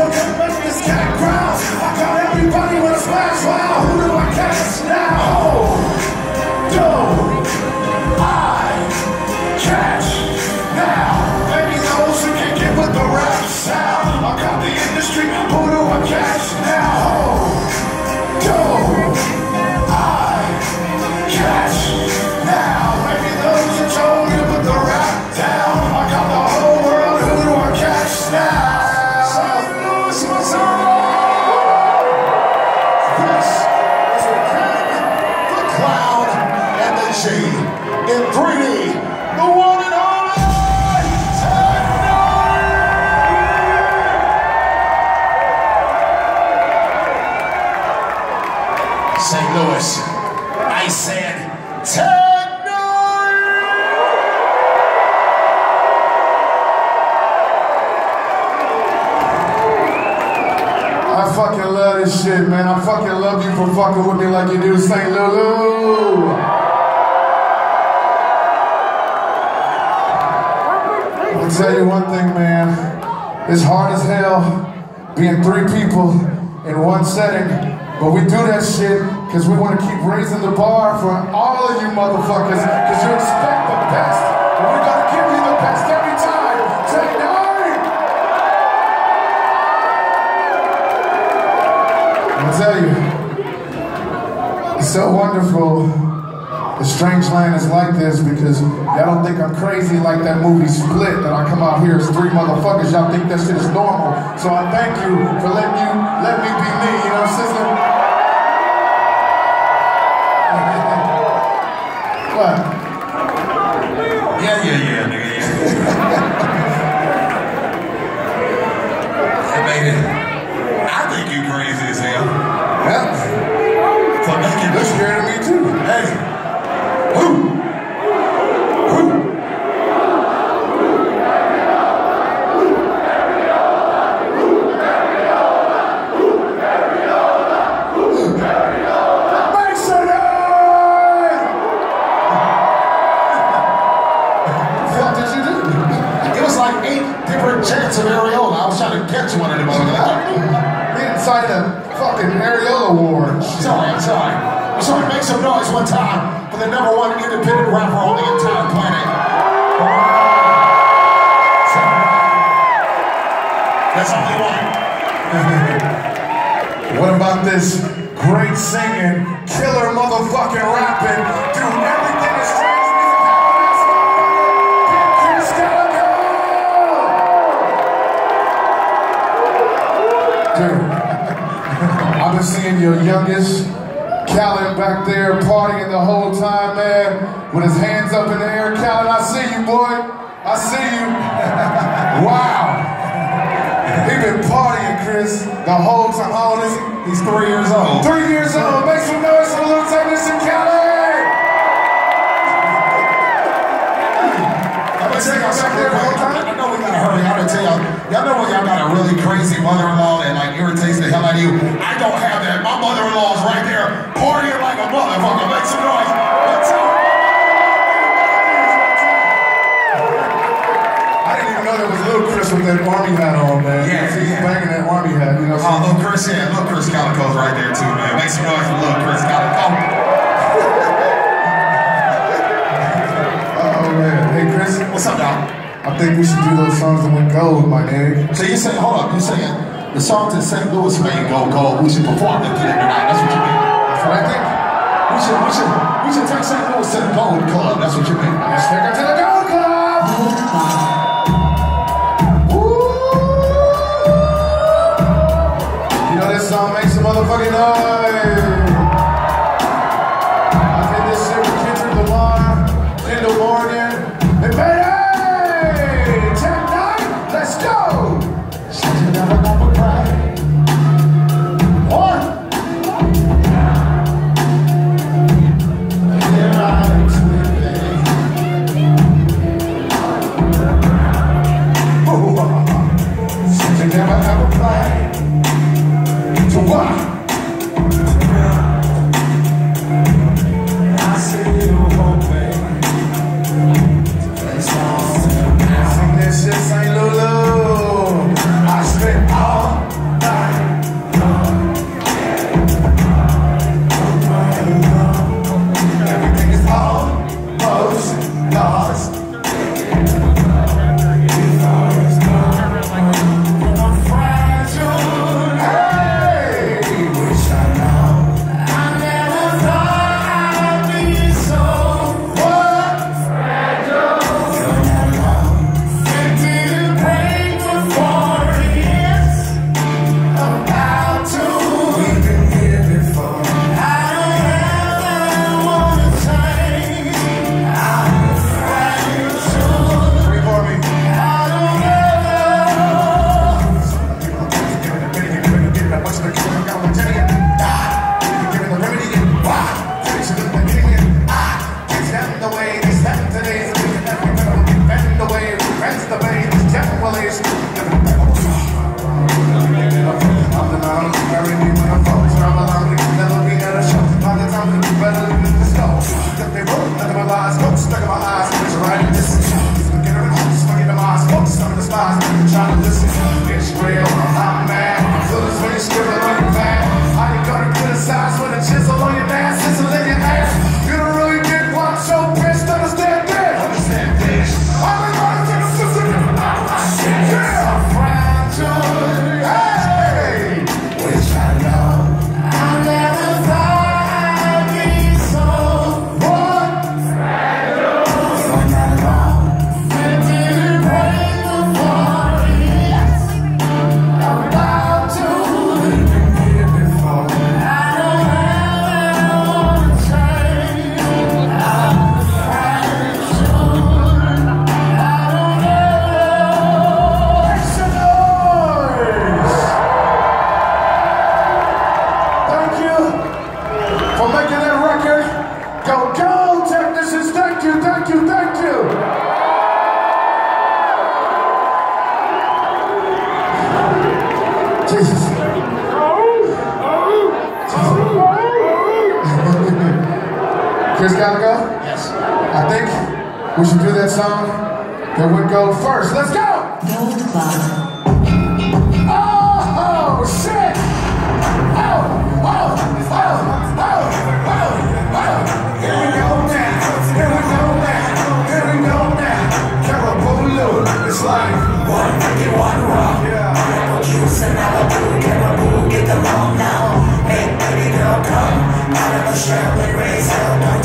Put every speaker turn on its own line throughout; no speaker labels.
Africa. tell you one thing, man. It's hard as hell being three people in one setting, but we do that shit because we want to keep raising the bar for all of you motherfuckers because you expect the best. And we're going to give you the best every time tonight. I tell you, it's so wonderful the Strange Land is like this because y'all don't think I'm crazy like that movie Split that I come out here as three motherfuckers. Y'all think that shit is normal. So I thank you for letting you let me be me, you know what
I'm saying? what? That's all they want.
what about this great singing, killer motherfucking rapping, do everything that's trans Dude, I've been seeing your youngest Khaled back there partying the whole time, man, with his hands up in the air. Khaled, I see you, boy. I see you. wow. Been partying, Chris, the whole time. How old is he?
He's three years old.
Three years old. Make some noise for little technician,
gonna tell y'all something real quick. I know we gotta hurry. I'm gonna tell y'all. Y'all know when y'all got a really crazy mother-in-law that like irritates the hell out of you. I don't have that. My mother-in-law is right there partying like a motherfucker. Make some noise.
Little Chris with that army hat on, man.
Yeah,
See, he's
yeah.
banging that army hat, you know.
Oh, little Chris, yeah, little Krizz Kaliko's right there too, man. Make some noise for little Krizz Kaliko.
Oh, man. Hey, Chris,
What's up, dog?
I think we should do those songs that went gold, my nigga.
So you say, hold up, you saying the songs in St. Louis made go gold. We should perform them today tonight. That's what you mean.
That's what I think.
We should, we should, we should take St. Louis to the Gold Club. That's what you mean.
Let's take her to the motherfucking noise. Chris Gallagher?
Yes.
I think we should do that song that would go first. Let's go!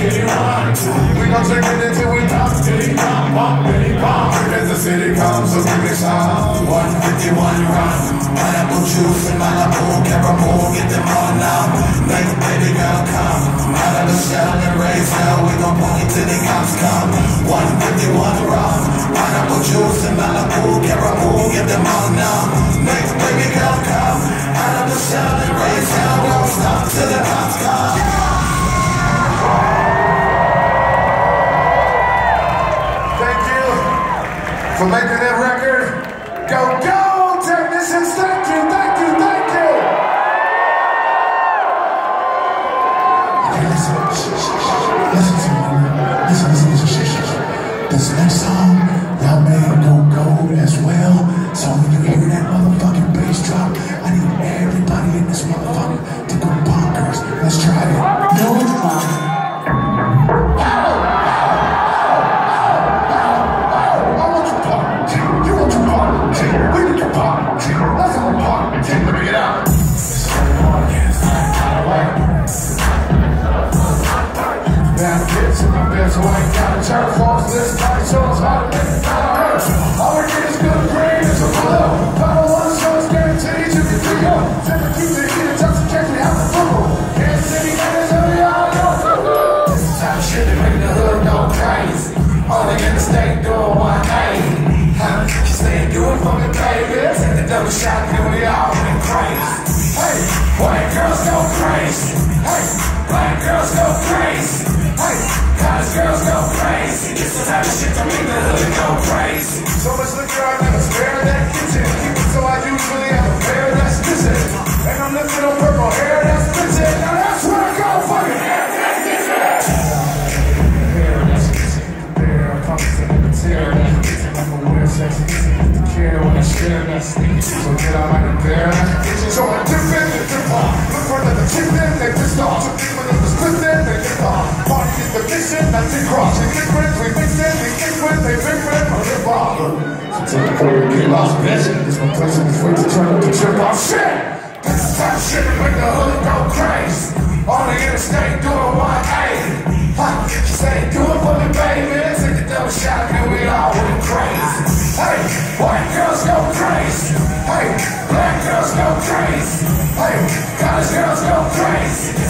City rock. We gon' drink it until we top. City bomb, bomb, City bomb. Kansas City comes, so give me some. 151 run. Pineapple juice and Malibu. Caribou, get them all now. Make a baby girl come. Out of the shell and raise hell. We gon' point till the cops come. 151 run. Pineapple juice and Malibu. Caribou, get them all now. Make for making the shop, you we all getting crazy. Hey, white girls go crazy. Hey, black girls go crazy. Hey, college girls go crazy. This is how the shit that me, the hood go crazy. boss, bitch. It's oh, my question before you try to trip off shit. That's the type shit that make the hood go crazy. On the interstate doing 180. Huh, say it for the baby. Let's take a double shot and we all went crazy. Hey, white girls go crazy. Hey, black girls go crazy. Hey, college girls go crazy.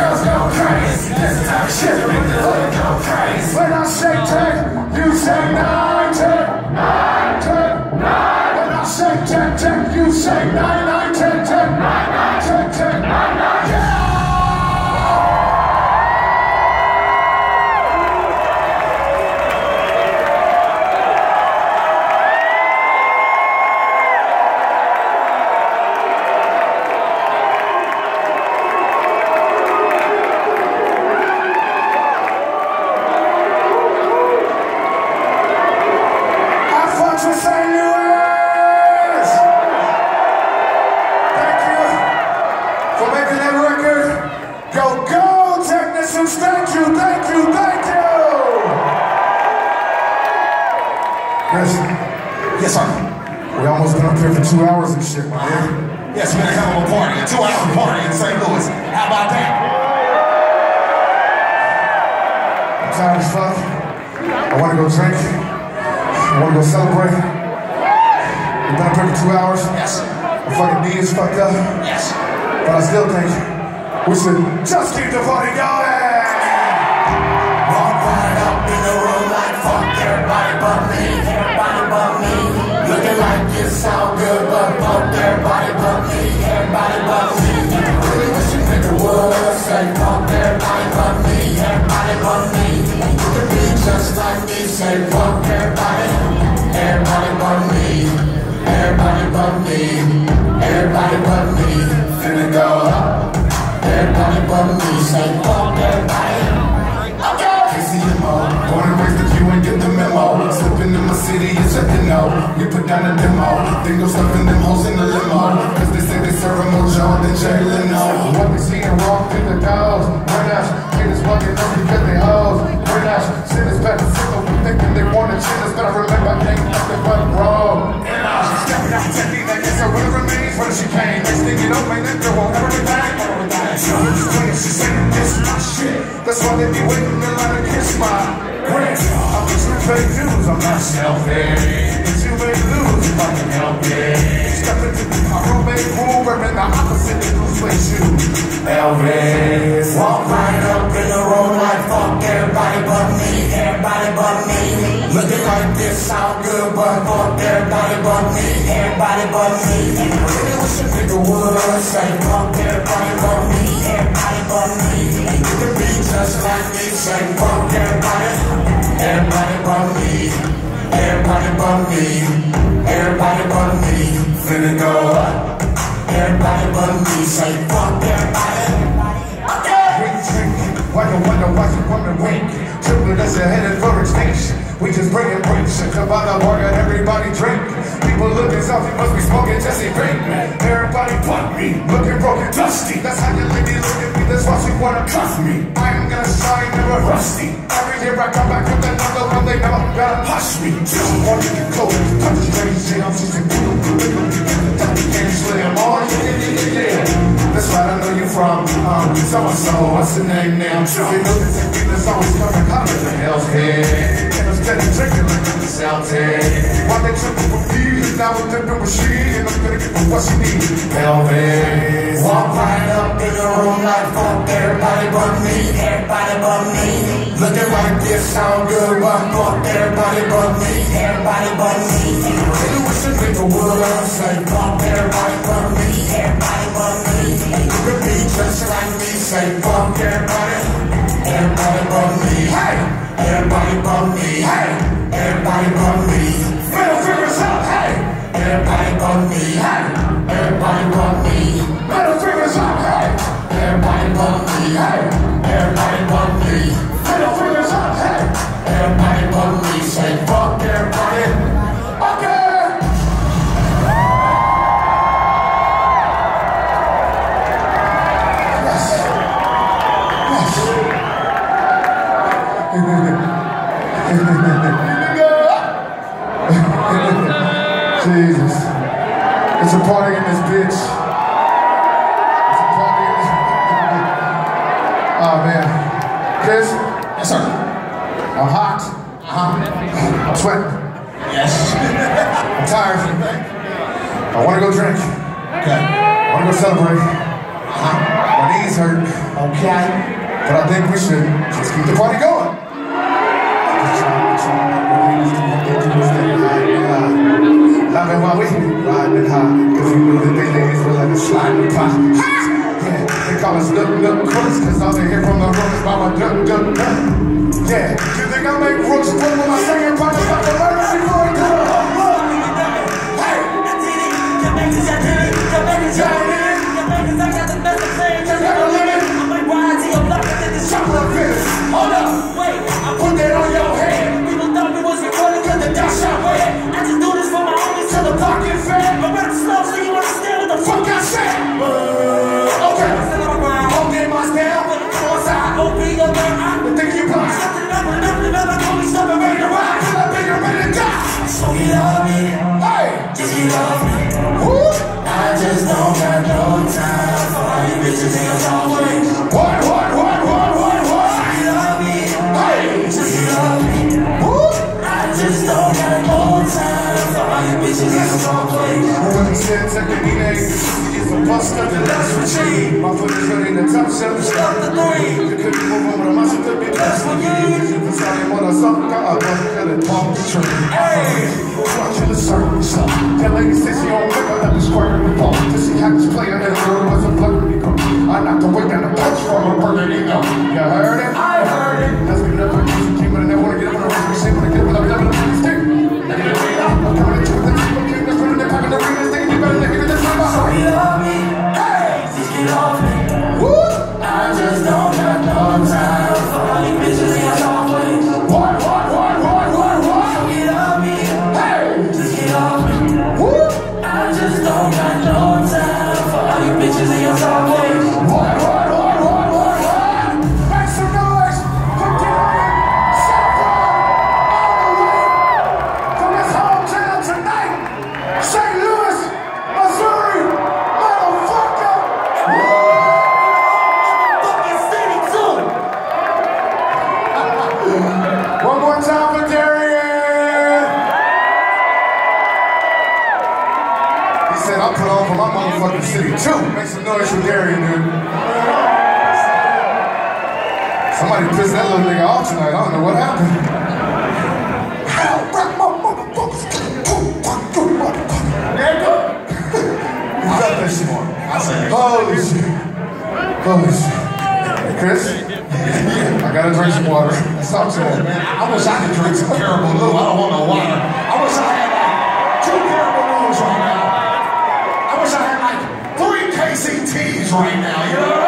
girls go crazy. This type of shit make the hood go crazy. When I say ten, you say nine, ten, nine, ten, nine. When I say ten, ten, you say nine, nine, ten, ten, nine, nine, ten, ten, nine, nine. Fucking knee is fucked up.
Yes.
But I still think we should just keep the party going.
Walk right up in the room like fuck everybody but me, everybody but me. Looking like it's all good, but fuck everybody but me, everybody but me. Really wish you a nigga would say fuck everybody but me, everybody but me. You could be just like me, say fuck everybody, everybody but me, everybody but me, everybody but me. Finna go up, everybody but me, say fuck everybody. Okay.
KCMO, born and raised with you and get the memo. Slipping in my city, you should you know. You put down a demo, then go stuffing them hoes in the limo. For she came. Next thing you know, man, that girl won't ever be back. She saying this my shit. That's why they be waiting in line to kiss my grant. I'm just fake news, I'm not selfish. But you may lose if I can help it. Step into my roommate room, wearing the opposite of blue suede shoes. Elvis.
Walk right up in the room like fuck everybody but me, everybody but me. Looking like this all good, but fuck everybody but me, everybody but me. Really wish a nigga would say fuck everybody but me, everybody but me. You could be just like me, say fuck everybody, everybody but me, everybody but me, everybody but me. Finna go up, everybody but me, say fuck everybody.
You wonder why you wanna wink? Triplets are headed for extinction. We just bring it bricks and come out the bar and everybody drink. People looking selfie must be smoking Jesse Pinkman. Everybody but me, looking broken, dusty. That's how your lady look at me, that's why she wanna cuff me. I'm gonna shine, never rusty. Every year I come back with another one, they never gotta hush me. Just want to get close, touch the strange jam, she's a good, good, good, good, good, can't slam. Oh, yeah, yeah, yeah, yeah. That's right, I know you from, um, so-and-so, what's the name now? You know this and feelings always coming of the hell's head. And I'm steady drinking like I'm the Celtic. While they tripping with me, and now we're dipping with she, and I'm gonna get what she needs. Elvis.
Walk right up in the room like fuck everybody but me, everybody but me. Looking like this sound good, but fuck everybody but me, everybody but me. Really wish a nigga would say fuck everybody but me, everybody but me. Just like me, say fuck everybody, everybody but me. Hey, everybody but me. Hey, everybody but me. Middle fingers up, hey. Everybody but me. Hey, everybody but me. Middle fingers Okay.
But I think we should just keep the party going. Loving while we riding high. Cause you know that they ladies were like a sliding pie. Yeah, they call us look, look, crooks. Cause all they hear from the room is mama duck, duck, duck. Yeah, you think I make crooks work with my singing partner? About to learn before I do it. Hey! Chocolate finish. Hold up. Wait, I put that on your head.
People thought we was recording cause the dust shot red. I just do this for my homies till the fed. But better slow so you understand what the fuck I said.
Uh, okay.
Still on the ground.
Hold that my style. One side.
OP up there, I'm
The thing you blind.
nothing up and up. I call me something ready to ride.
Till I think you're ready to die.
So you love me,
Hey!
just you love me.
Said, take a a bust up the. My foot is ready to top shelf.
Stop the three.
You could be moving with a muscle, could be best for you. Cause I am on a sucker, I want to cut it off the tree.
Hey.
Watch you the circle, so. That lady said she don't her, let me squirt the ball. To see how this player and girl was a me. I knocked away down the punch from her burger, you know. You heard it. Motherfucking city too. Make some noise for Darian, dude. Somebody pissed that little nigga off tonight. I don't know what happened. How rock my motherfuckers. Nigga. You got that shit.
I say,
Holy shit. Holy shit. Hey, Chris? I gotta drink some water. Stop saying
man, I wish I could drink some Caribou Lou. I don't want no water. KCTs right now. You know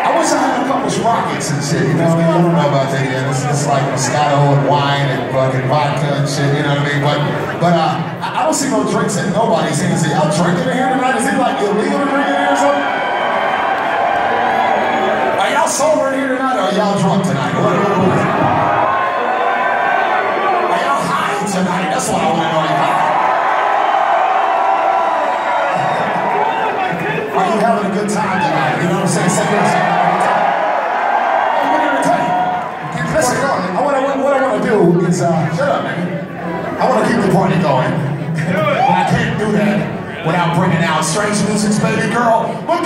I wish I had a couple of sprockets and shit. You know what I mean? I don't know about that yet. It's, like Moscato and wine and fucking vodka and shit. You know what I mean? But but uh, I, don't see no drinks at nobody's hands. Y'all drinking in here tonight? Is it like illegal to drink in here or something? Are y'all sober in here tonight or are y'all drunk tonight? Listen, I wanna, what I want to do is, uh, shut up, man. I want to keep the party going. But I can't do that without bringing out Strange Music's baby girl. But